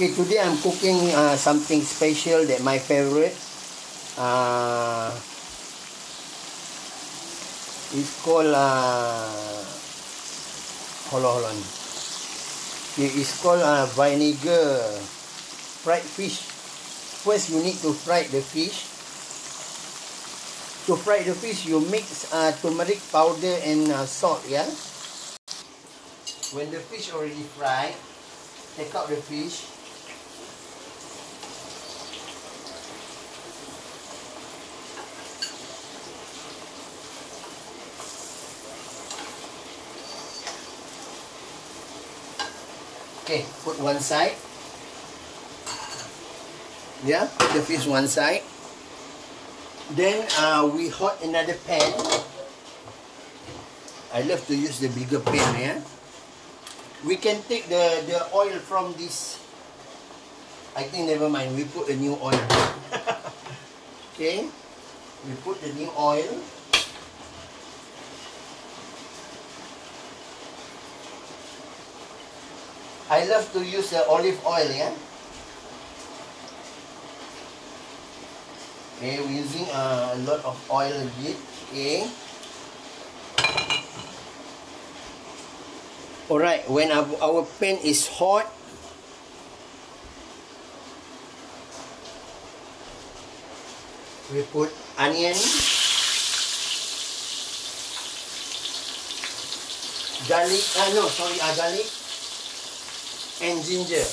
Okay, today I'm cooking uh, something special that my favorite. Uh, it's called uh, hold on, hold on. It's called uh, vinegar fried fish. First, you need to fry the fish. To fry the fish, you mix uh, turmeric powder and uh, salt, yeah? When the fish already fried, take out the fish. Okay, put one side. Yeah, put the fish one side. Then uh, we hot another pan. I love to use the bigger pan, yeah. We can take the the oil from this. I think never mind. We put a new oil. okay, we put the new oil. I love to use the olive oil, yeah. Okay, we're using uh, a lot of oil a bit. Okay. Alright, when our, our pan is hot, we put onion, garlic, uh, no, sorry, uh, garlic, and ginger.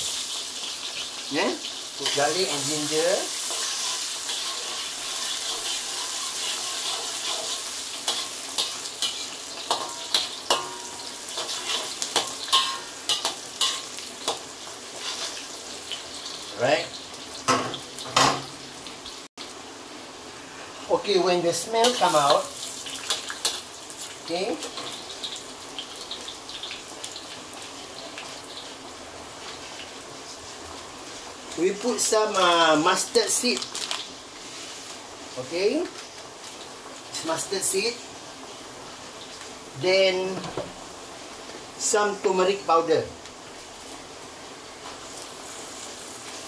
Yeah? Put garlic and ginger. Right? Okay, when the smell come out, okay, we put some uh, mustard seed. Okay, mustard seed. Then some turmeric powder.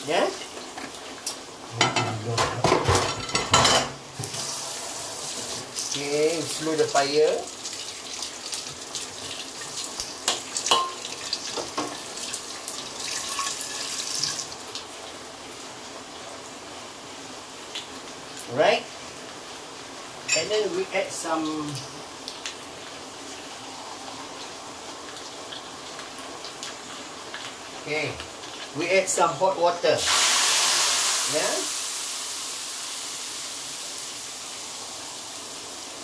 Yeah. Okay, slow the fire. Right? And then we add some Okay. We add some hot water. Yeah?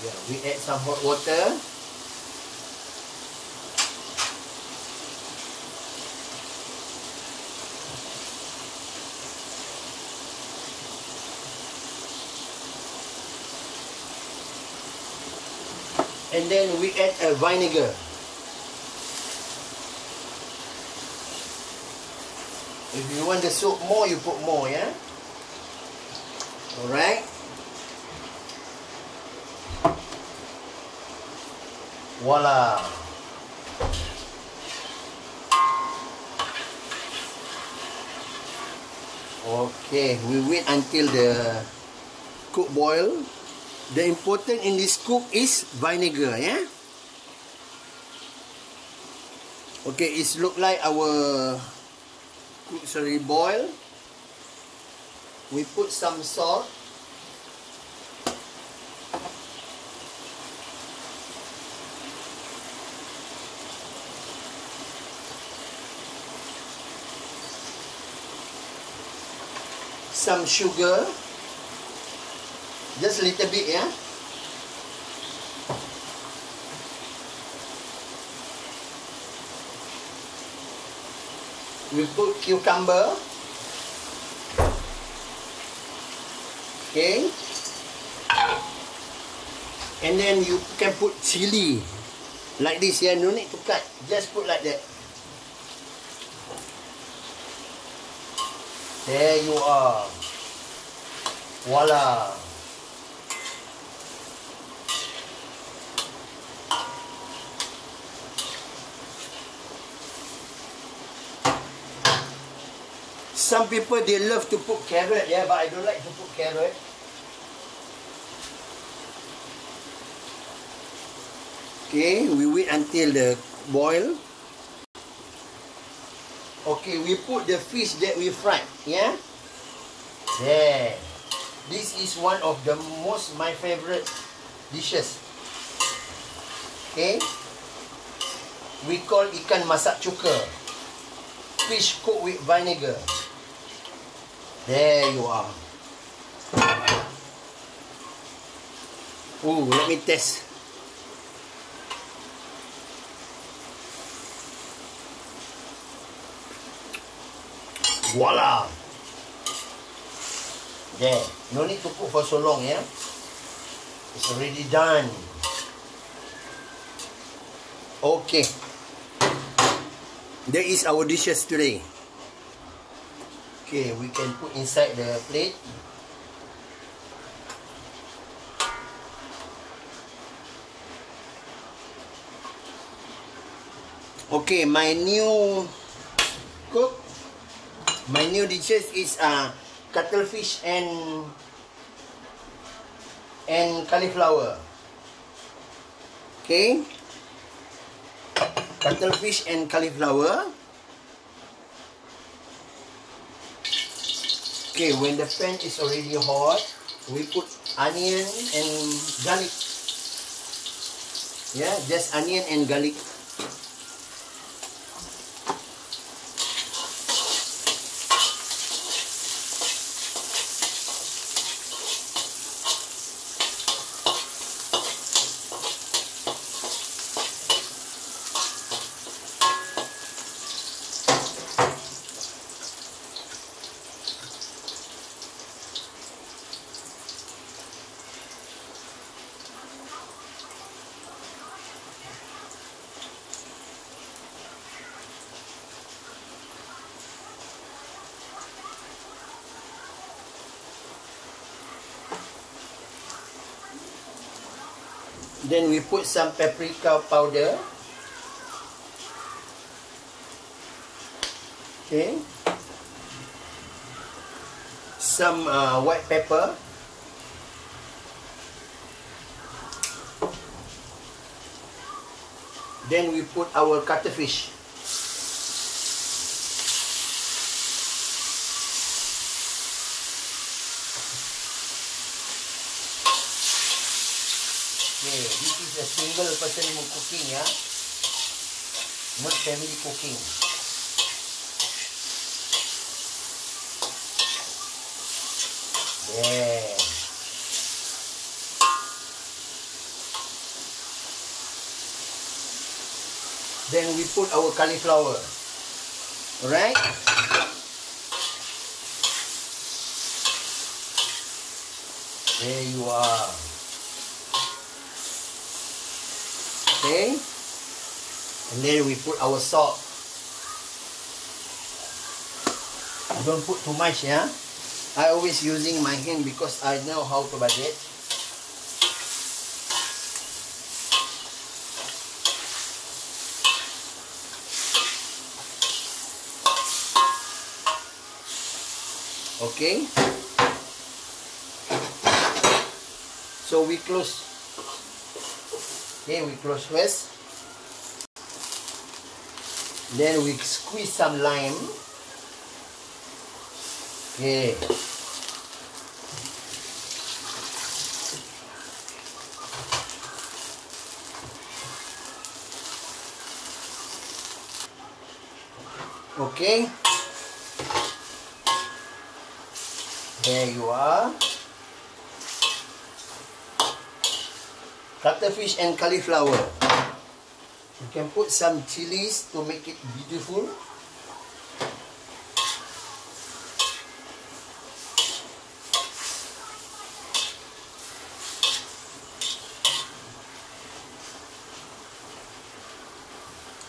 Yeah, we add some hot water. And then we add a vinegar. If you want the soup more, you put more, yeah? Alright. Voila. Okay, we wait until the cook boil. The important in this cook is vinegar, yeah? Okay, it's look like our cook sorry boil. We put some salt. Some sugar. Just a little bit, yeah. We put cucumber. Okay. And then you can put chili. Like this, yeah. No need to cut. Just put like that. There you are. Voila. Some people they love to put carrot, yeah, but I don't like to put carrot. Okay, we wait until the boil. Okay, we put the fish that we fried, yeah? There. This is one of the most my favorite dishes. Okay? We call ikan masak cuka. Fish cooked with vinegar. There you are. Ooh, let me test. Voila! There. No need to cook for so long, yeah? It's already done. Okay. There is our dishes today. Okay, we can put inside the plate. Okay, my new cook My new dishes is uh, cuttlefish and and cauliflower. Okay. Cuttlefish and cauliflower. Okay, when the pan is already hot, we put onion and garlic. Yeah, just onion and garlic. Then we put some paprika powder. Okay. Some uh, white pepper. Then we put our cuttlefish. Okay, this a single person cooking ya. Not family cooking. There. Then we put our cauliflower. Alright? There you are. Okay? And then we put our salt. Don't put too much, yeah? I always using my hand because I know how to budget. Okay? So we close. Okay, we close first. Then we squeeze some lime. Okay. Okay. There you are. Cuttlefish and cauliflower. You can put some chilies to make it beautiful.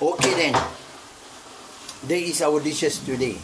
Okay then. There is our dishes today.